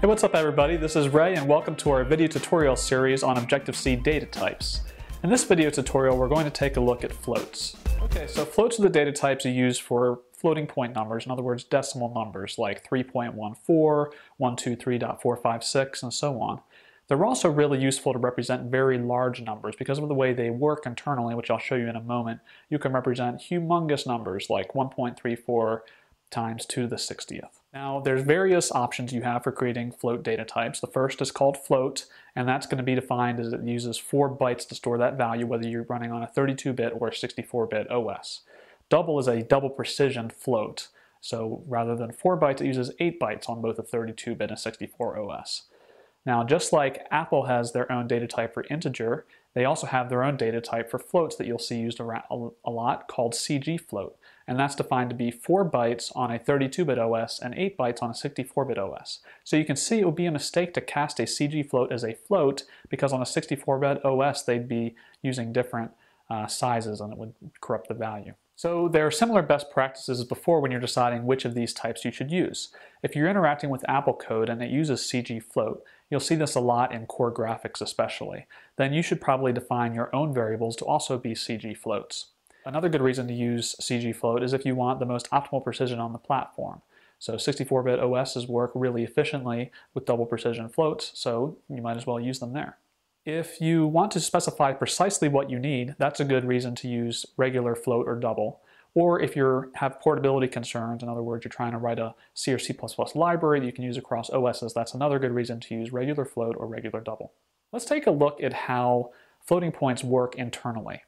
Hey, what's up everybody? This is Ray and welcome to our video tutorial series on Objective-C data types. In this video tutorial, we're going to take a look at floats. Okay, so floats are the data types you use for floating point numbers, in other words, decimal numbers like 3.14, 123.456, and so on. They're also really useful to represent very large numbers because of the way they work internally, which I'll show you in a moment. You can represent humongous numbers like 1.34 times 2 to the 60th. Now, there's various options you have for creating float data types. The first is called float, and that's going to be defined as it uses 4 bytes to store that value, whether you're running on a 32-bit or 64-bit OS. Double is a double precision float, so rather than 4 bytes, it uses 8 bytes on both a 32-bit and 64 OS. Now, just like Apple has their own data type for integer, they also have their own data type for floats that you'll see used a lot called CG float and that's defined to be 4 bytes on a 32-bit OS and 8 bytes on a 64-bit OS. So you can see it would be a mistake to cast a CG float as a float because on a 64-bit OS they'd be using different uh, sizes and it would corrupt the value. So there are similar best practices before when you're deciding which of these types you should use. If you're interacting with Apple code and it uses CG float, you'll see this a lot in core graphics especially, then you should probably define your own variables to also be CG floats. Another good reason to use CG float is if you want the most optimal precision on the platform. So 64-bit OSs work really efficiently with double precision floats, so you might as well use them there. If you want to specify precisely what you need, that's a good reason to use regular float or double. Or if you have portability concerns, in other words, you're trying to write a C or C++ library that you can use across OSs, that's another good reason to use regular float or regular double. Let's take a look at how floating points work internally.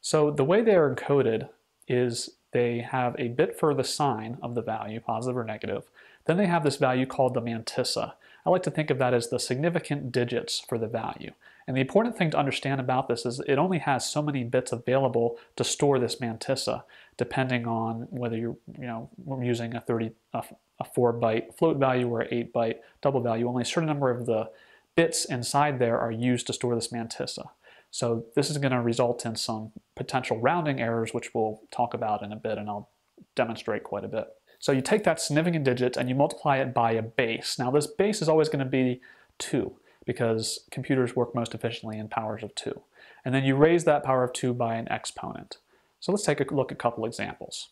So the way they are encoded is they have a bit for the sign of the value, positive or negative. Then they have this value called the mantissa. I like to think of that as the significant digits for the value. And the important thing to understand about this is it only has so many bits available to store this mantissa, depending on whether you're, you know, using a 30, a, a 4 byte float value or 8 byte double value. Only a certain number of the bits inside there are used to store this mantissa. So this is going to result in some potential rounding errors, which we'll talk about in a bit and I'll demonstrate quite a bit. So you take that significant digit and you multiply it by a base. Now this base is always going to be 2 because computers work most efficiently in powers of 2. And then you raise that power of 2 by an exponent. So let's take a look at a couple examples.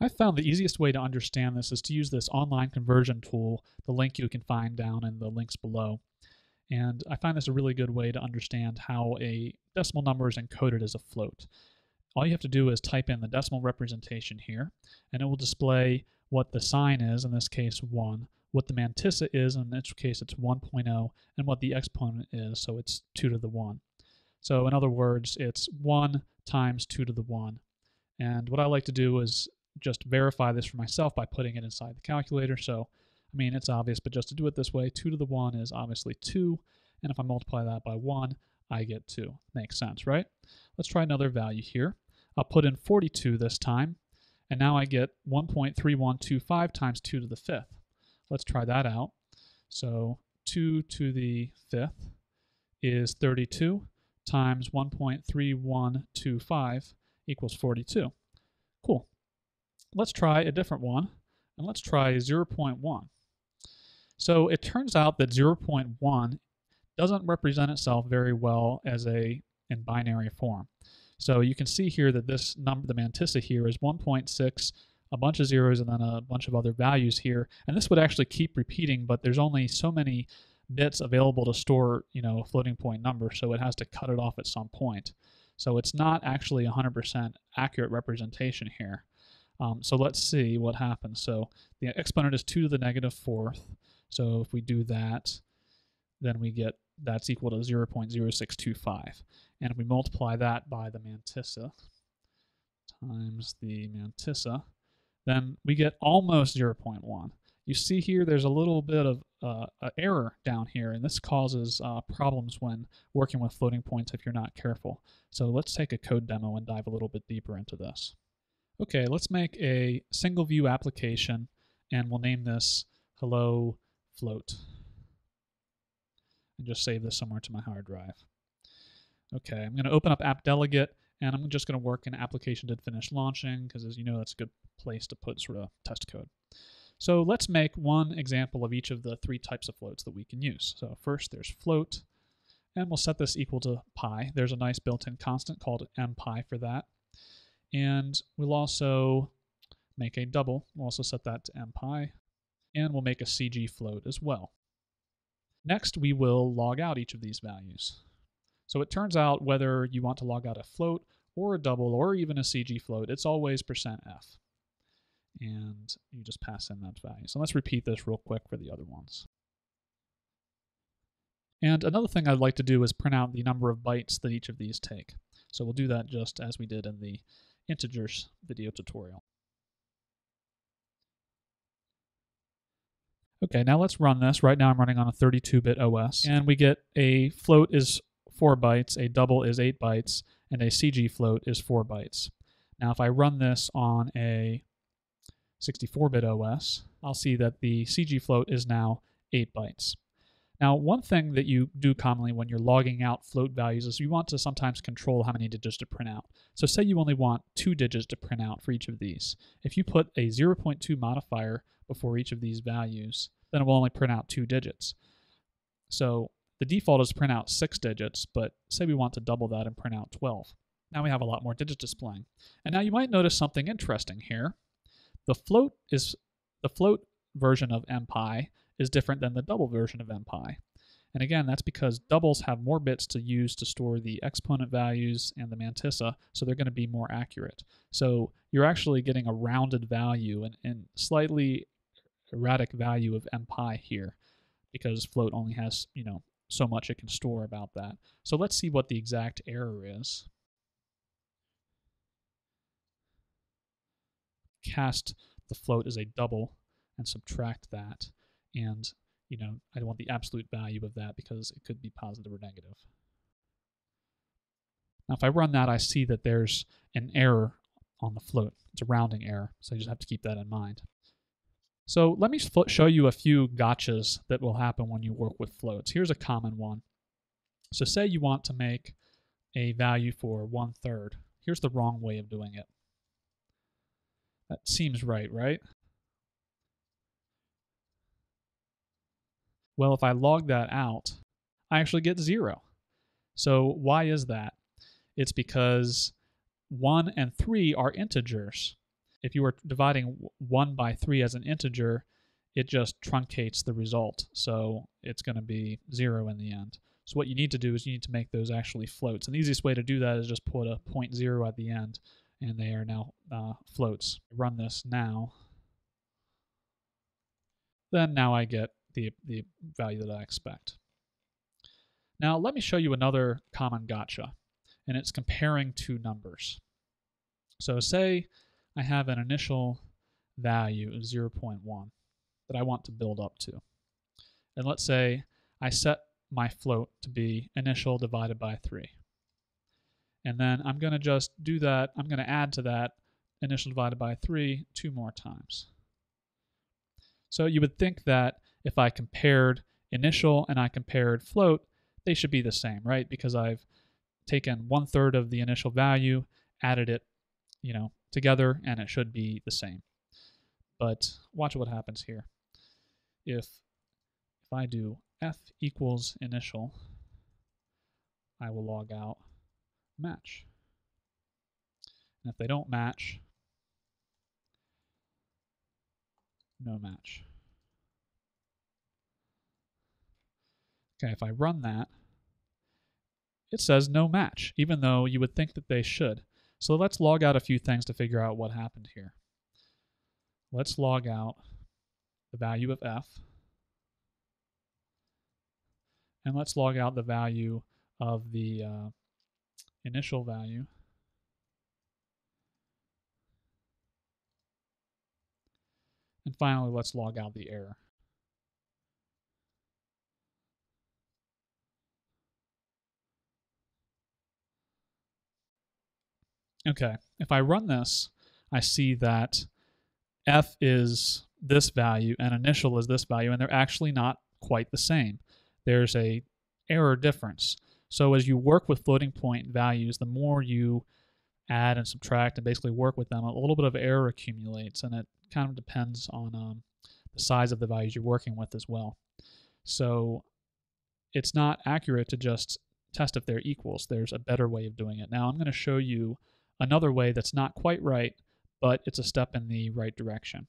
I found the easiest way to understand this is to use this online conversion tool, the link you can find down in the links below. And I find this a really good way to understand how a decimal number is encoded as a float. All you have to do is type in the decimal representation here, and it will display what the sign is, in this case 1, what the mantissa is, in this case it's 1.0, and what the exponent is, so it's 2 to the 1. So in other words, it's 1 times 2 to the 1. And what I like to do is just verify this for myself by putting it inside the calculator. So I mean, it's obvious, but just to do it this way, 2 to the 1 is obviously 2, and if I multiply that by 1, I get 2. Makes sense, right? Let's try another value here. I'll put in 42 this time, and now I get 1.3125 times 2 to the 5th. Let's try that out. So 2 to the 5th is 32 times 1.3125 equals 42. Cool. Let's try a different one, and let's try 0.1. So it turns out that 0.1 doesn't represent itself very well as a in binary form. So you can see here that this number, the mantissa here, is 1.6, a bunch of zeros, and then a bunch of other values here. And this would actually keep repeating, but there's only so many bits available to store, you know, a floating point number, so it has to cut it off at some point. So it's not actually 100% accurate representation here. Um, so let's see what happens. So the exponent is 2 to the negative fourth. So if we do that, then we get that's equal to 0.0625. And if we multiply that by the mantissa times the mantissa, then we get almost 0.1. You see here there's a little bit of uh, error down here, and this causes uh, problems when working with floating points if you're not careful. So let's take a code demo and dive a little bit deeper into this. Okay, let's make a single view application, and we'll name this hello float. And just save this somewhere to my hard drive. Okay, I'm going to open up app delegate and I'm just going to work in application did finish launching because as you know that's a good place to put sort of test code. So let's make one example of each of the three types of floats that we can use. So first there's float, and we'll set this equal to pi. There's a nice built-in constant called M_PI for that. And we'll also make a double. We'll also set that to M_PI. And we'll make a CG float as well. Next, we will log out each of these values. So it turns out whether you want to log out a float or a double or even a CG float, it's always percent %f. And you just pass in that value. So let's repeat this real quick for the other ones. And another thing I'd like to do is print out the number of bytes that each of these take. So we'll do that just as we did in the integers video tutorial. Okay, now let's run this. Right now I'm running on a 32-bit OS, and we get a float is 4 bytes, a double is 8 bytes, and a CG float is 4 bytes. Now if I run this on a 64-bit OS, I'll see that the CG float is now 8 bytes. Now, one thing that you do commonly when you're logging out float values is you want to sometimes control how many digits to print out. So say you only want two digits to print out for each of these. If you put a 0.2 modifier before each of these values, then it will only print out two digits. So the default is print out six digits, but say we want to double that and print out 12. Now we have a lot more digits displaying. And now you might notice something interesting here. The float is the float version of M_PI is different than the double version of M_PI. And again, that's because doubles have more bits to use to store the exponent values and the mantissa, so they're going to be more accurate. So you're actually getting a rounded value and, and slightly erratic value of M_PI here because float only has, you know, so much it can store about that. So let's see what the exact error is. Cast the float as a double and subtract that and you know I don't want the absolute value of that because it could be positive or negative. Now if I run that I see that there's an error on the float. It's a rounding error, so I just have to keep that in mind. So let me show you a few gotchas that will happen when you work with floats. Here's a common one. So say you want to make a value for one third. Here's the wrong way of doing it. That seems right, right? Well, if I log that out, I actually get zero. So why is that? It's because 1 and 3 are integers. If you were dividing 1 by 3 as an integer, it just truncates the result. So it's going to be 0 in the end. So what you need to do is you need to make those actually floats. And the easiest way to do that is just put a point 0 at the end, and they are now uh, floats. Run this now. Then now I get the, the value that I expect. Now let me show you another common gotcha, and it's comparing two numbers. So say I have an initial value of 0.1 that I want to build up to. And let's say I set my float to be initial divided by 3. And then I'm going to just do that, I'm going to add to that initial divided by 3 two more times. So you would think that if I compared initial and I compared float, they should be the same, right? Because I've taken one third of the initial value, added it, you know, together, and it should be the same. But watch what happens here. If if I do f equals initial, I will log out match. And if they don't match, no match. Okay, if I run that, it says no match, even though you would think that they should. So let's log out a few things to figure out what happened here. Let's log out the value of f. And let's log out the value of the uh, initial value. And finally, let's log out the error. Okay, if I run this, I see that f is this value and initial is this value, and they're actually not quite the same. There's a error difference. So as you work with floating point values, the more you add and subtract and basically work with them, a little bit of error accumulates, and it kind of depends on um, the size of the values you're working with as well. So it's not accurate to just test if they're equals. There's a better way of doing it. Now I'm going to show you another way that's not quite right, but it's a step in the right direction.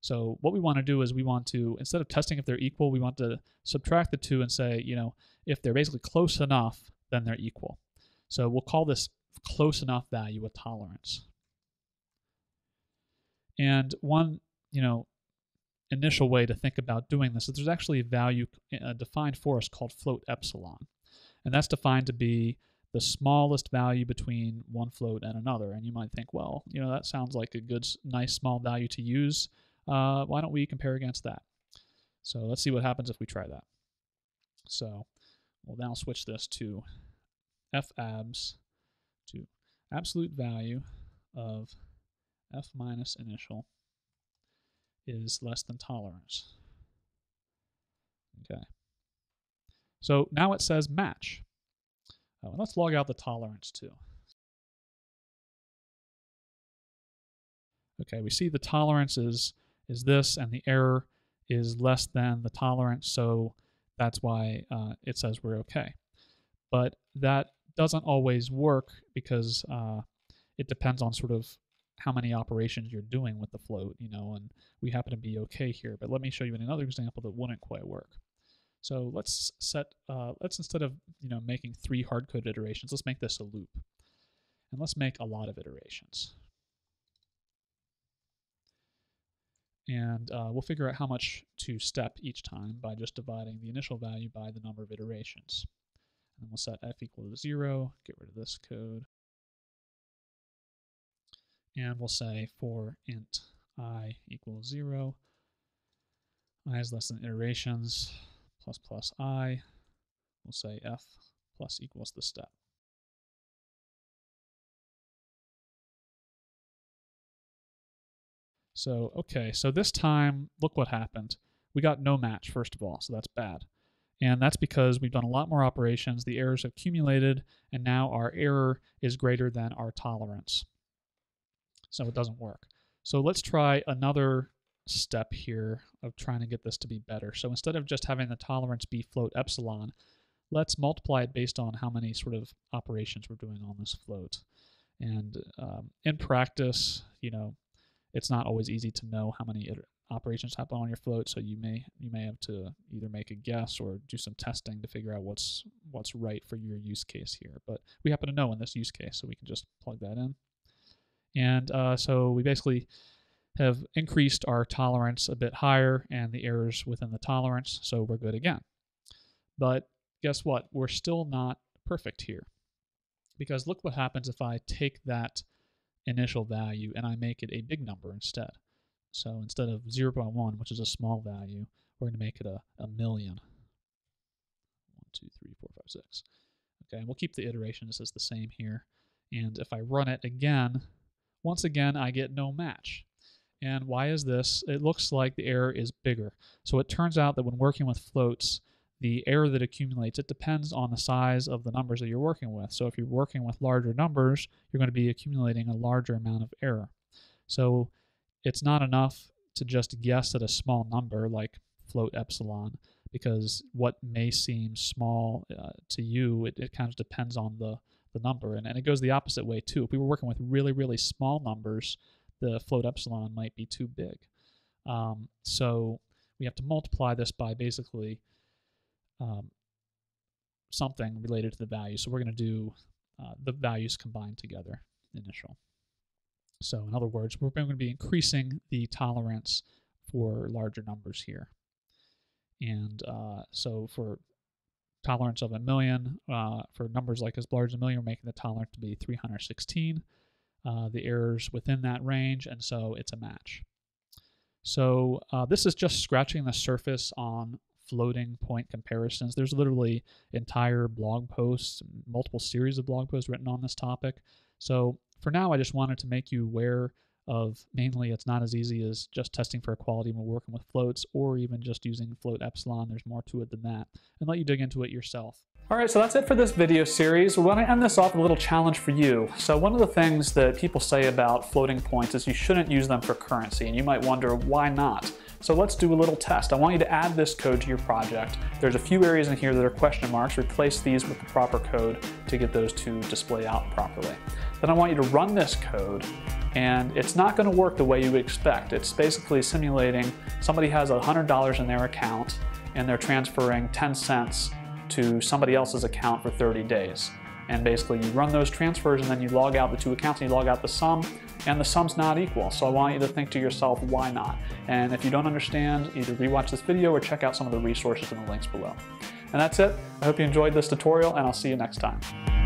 So what we want to do is we want to, instead of testing if they're equal, we want to subtract the two and say, you know, if they're basically close enough, then they're equal. So we'll call this close enough value a tolerance. And one, you know, initial way to think about doing this is there's actually a value uh, defined for us called float epsilon. And that's defined to be the smallest value between one float and another. And you might think, well, you know, that sounds like a good, nice small value to use. Uh, why don't we compare against that? So let's see what happens if we try that. So we'll now switch this to f abs to absolute value of f minus initial is less than tolerance. Okay. So now it says match. Oh, let's log out the tolerance too. Okay, we see the tolerance is, is this and the error is less than the tolerance, so that's why uh, it says we're okay. But that doesn't always work because uh, it depends on sort of how many operations you're doing with the float, you know, and we happen to be okay here. But let me show you another example that wouldn't quite work. So let's set, uh, let's instead of, you know, making three hard-coded iterations, let's make this a loop. And let's make a lot of iterations. And uh, we'll figure out how much to step each time by just dividing the initial value by the number of iterations. And we'll set f equal to 0, get rid of this code. And we'll say for int i equals 0, i is less than iterations, plus plus i, we'll say f plus equals the step. So, okay, so this time, look what happened. We got no match, first of all, so that's bad. And that's because we've done a lot more operations, the errors have accumulated, and now our error is greater than our tolerance. So it doesn't work. So let's try another step here of trying to get this to be better. So instead of just having the tolerance be float epsilon, let's multiply it based on how many sort of operations we're doing on this float. And um, in practice, you know, it's not always easy to know how many operations happen on your float, so you may you may have to either make a guess or do some testing to figure out what's what's right for your use case here. But we happen to know in this use case, so we can just plug that in. And uh, so we basically have increased our tolerance a bit higher and the errors within the tolerance, so we're good again. But guess what? We're still not perfect here. Because look what happens if I take that initial value and I make it a big number instead. So instead of 0.1, which is a small value, we're going to make it a, a million. 1, 2, 3, 4, 5, 6. Okay, and we'll keep the iterations as the same here. And if I run it again, once again, I get no match. And why is this? It looks like the error is bigger. So it turns out that when working with floats, the error that accumulates, it depends on the size of the numbers that you're working with. So if you're working with larger numbers, you're going to be accumulating a larger amount of error. So it's not enough to just guess at a small number like float epsilon because what may seem small uh, to you, it, it kind of depends on the, the number. And, and it goes the opposite way too. If we were working with really, really small numbers, the float epsilon might be too big. Um, so we have to multiply this by basically um, something related to the value. So we're going to do uh, the values combined together, initial. So in other words, we're going to be increasing the tolerance for larger numbers here. And uh, so for tolerance of a million, uh, for numbers like as large as a million, we're making the tolerance to be 316 uh, the errors within that range, and so it's a match. So uh, this is just scratching the surface on floating point comparisons. There's literally entire blog posts, multiple series of blog posts written on this topic. So for now, I just wanted to make you aware of mainly it's not as easy as just testing for equality when working with floats or even just using float epsilon. There's more to it than that and let you dig into it yourself. All right, so that's it for this video series. We want to end this off with a little challenge for you. So one of the things that people say about floating points is you shouldn't use them for currency, and you might wonder why not? So let's do a little test. I want you to add this code to your project. There's a few areas in here that are question marks. Replace these with the proper code to get those to display out properly. Then I want you to run this code and it's not going to work the way you would expect. It's basically simulating somebody has $100 in their account and they're transferring 10 cents to somebody else's account for 30 days. And basically you run those transfers and then you log out the two accounts and you log out the sum and the sum's not equal. So I want you to think to yourself, why not? And if you don't understand, either rewatch this video or check out some of the resources in the links below. And that's it. I hope you enjoyed this tutorial and I'll see you next time.